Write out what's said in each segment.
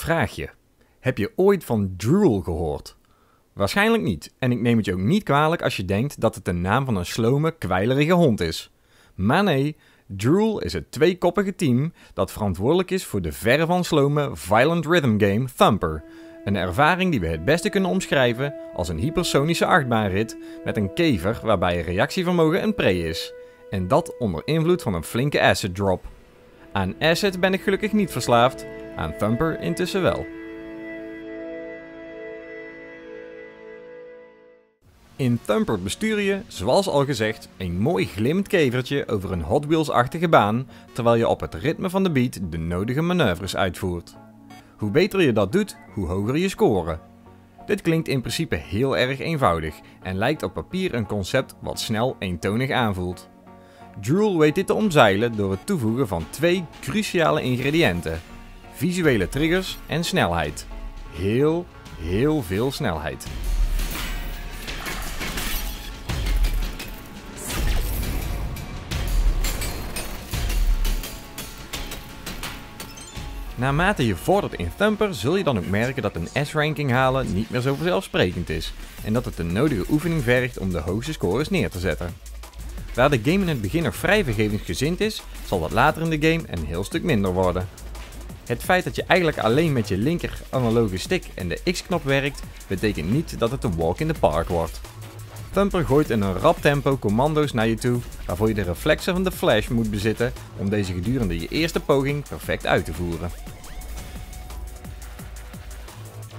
Vraagje. Heb je ooit van Drool gehoord? Waarschijnlijk niet, en ik neem het je ook niet kwalijk als je denkt dat het de naam van een slome, kwijlerige hond is. Maar nee, Drool is het tweekoppige team dat verantwoordelijk is voor de verre van slome Violent Rhythm game Thumper. Een ervaring die we het beste kunnen omschrijven als een hypersonische achtbaanrit met een kever waarbij reactievermogen een pre is. En dat onder invloed van een flinke acid drop. Aan acid ben ik gelukkig niet verslaafd, aan Thumper intussen wel. In Thumper bestuur je, zoals al gezegd, een mooi glimmend kevertje over een Hot Wheels-achtige baan, terwijl je op het ritme van de beat de nodige manoeuvres uitvoert. Hoe beter je dat doet, hoe hoger je scoren. Dit klinkt in principe heel erg eenvoudig en lijkt op papier een concept wat snel eentonig aanvoelt. Drool weet dit te omzeilen door het toevoegen van twee cruciale ingrediënten: visuele triggers en snelheid. Heel, heel veel snelheid. Naarmate je vordert in Thumper zul je dan ook merken dat een S-ranking halen niet meer zo vanzelfsprekend is en dat het de nodige oefening vergt om de hoogste scores neer te zetten. Waar de game in het begin nog vrij vergevingsgezind is, zal dat later in de game een heel stuk minder worden. Het feit dat je eigenlijk alleen met je linker analoge stick en de X-knop werkt, betekent niet dat het een walk in the park wordt. Thumper gooit in een rap tempo commando's naar je toe, waarvoor je de reflexen van de flash moet bezitten om deze gedurende je eerste poging perfect uit te voeren.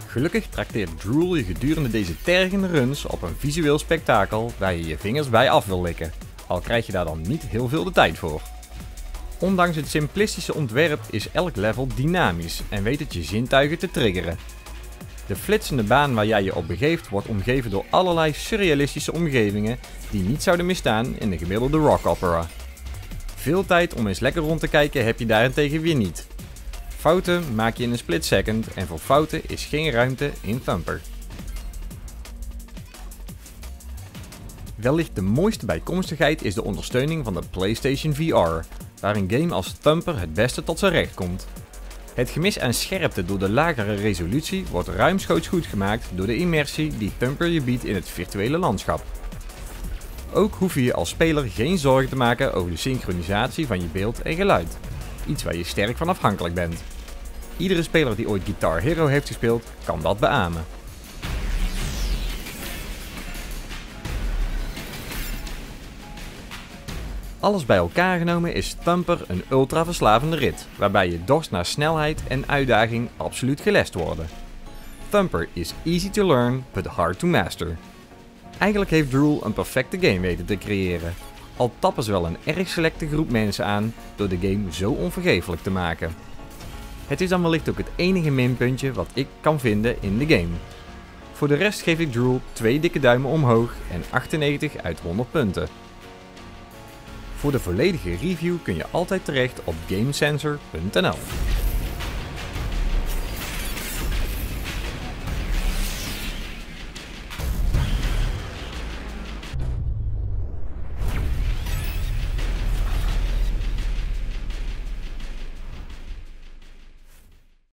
Gelukkig trakteert Drool je gedurende deze tergende runs op een visueel spektakel waar je je vingers bij af wil likken, al krijg je daar dan niet heel veel de tijd voor. Ondanks het simplistische ontwerp is elk level dynamisch en weet het je zintuigen te triggeren. De flitsende baan waar jij je op begeeft wordt omgeven door allerlei surrealistische omgevingen die niet zouden misstaan in de gemiddelde rock opera. Veel tijd om eens lekker rond te kijken heb je daarentegen weer niet. Fouten maak je in een split second en voor fouten is geen ruimte in Thumper. Wellicht de mooiste bijkomstigheid is de ondersteuning van de PlayStation VR, waar een game als Thumper het beste tot zijn recht komt. Het gemis aan scherpte door de lagere resolutie wordt ruimschoots goed gemaakt door de immersie die Thumper je biedt in het virtuele landschap. Ook hoef je je als speler geen zorgen te maken over de synchronisatie van je beeld en geluid, iets waar je sterk van afhankelijk bent. Iedere speler die ooit Guitar Hero heeft gespeeld, kan dat beamen. Alles bij elkaar genomen is Thumper een ultra verslavende rit, waarbij je dorst naar snelheid en uitdaging absoluut gelest worden. Thumper is easy to learn, but hard to master. Eigenlijk heeft Drool een perfecte game weten te creëren, al tappen ze wel een erg selecte groep mensen aan door de game zo onvergeeflijk te maken. Het is dan wellicht ook het enige minpuntje wat ik kan vinden in de game. Voor de rest geef ik Drool 2 dikke duimen omhoog en 98 uit 100 punten. Voor de volledige review kun je altijd terecht op gamesensor.nl.